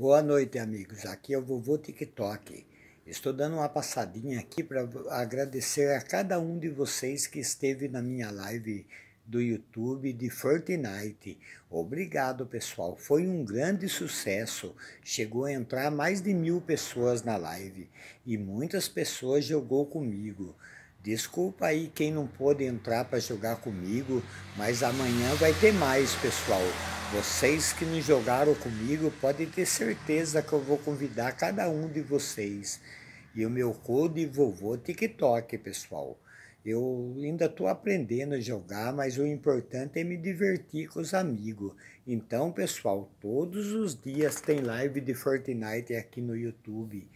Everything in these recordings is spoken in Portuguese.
Boa noite, amigos. Aqui é o Vovô TikTok. Estou dando uma passadinha aqui para agradecer a cada um de vocês que esteve na minha live do YouTube de Fortnite. Obrigado, pessoal. Foi um grande sucesso. Chegou a entrar mais de mil pessoas na live e muitas pessoas jogou comigo. Desculpa aí quem não pôde entrar para jogar comigo, mas amanhã vai ter mais, pessoal. Vocês que não jogaram comigo podem ter certeza que eu vou convidar cada um de vocês. E o meu code vovô TikTok, pessoal. Eu ainda estou aprendendo a jogar, mas o importante é me divertir com os amigos. Então, pessoal, todos os dias tem live de Fortnite aqui no YouTube.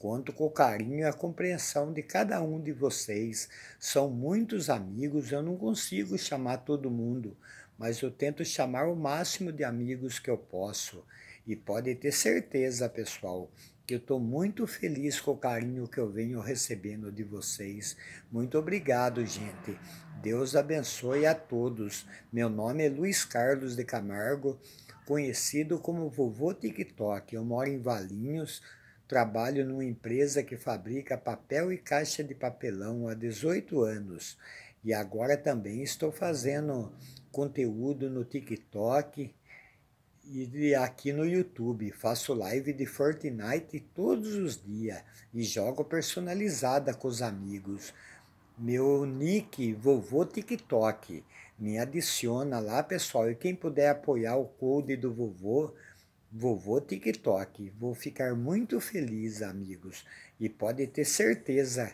Conto com o carinho e a compreensão de cada um de vocês. São muitos amigos, eu não consigo chamar todo mundo, mas eu tento chamar o máximo de amigos que eu posso. E pode ter certeza, pessoal, que eu estou muito feliz com o carinho que eu venho recebendo de vocês. Muito obrigado, gente. Deus abençoe a todos. Meu nome é Luiz Carlos de Camargo, conhecido como Vovô TikTok. Eu moro em Valinhos, trabalho numa empresa que fabrica papel e caixa de papelão há 18 anos. E agora também estou fazendo conteúdo no TikTok e aqui no YouTube. Faço live de Fortnite todos os dias e jogo personalizada com os amigos. Meu nick vovô TikTok. Me adiciona lá, pessoal. E quem puder apoiar o code do vovô, vovô TikTok. Vou ficar muito feliz, amigos. E pode ter certeza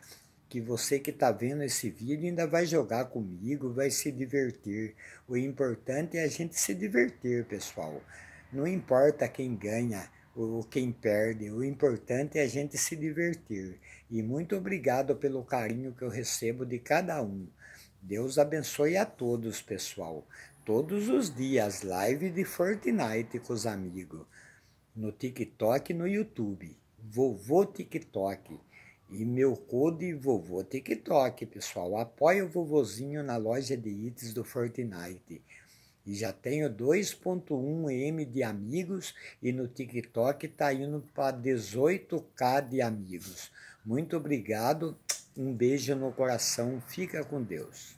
que você que está vendo esse vídeo ainda vai jogar comigo, vai se divertir. O importante é a gente se divertir, pessoal. Não importa quem ganha ou quem perde, o importante é a gente se divertir. E muito obrigado pelo carinho que eu recebo de cada um. Deus abençoe a todos, pessoal. Todos os dias, live de Fortnite com os amigos. No TikTok e no YouTube. Vovô TikTok. E meu code vovô TikTok, pessoal. Apoie o vovozinho na loja de itens do Fortnite. E já tenho 2.1 M de amigos e no TikTok está indo para 18k de amigos. Muito obrigado, um beijo no coração, fica com Deus.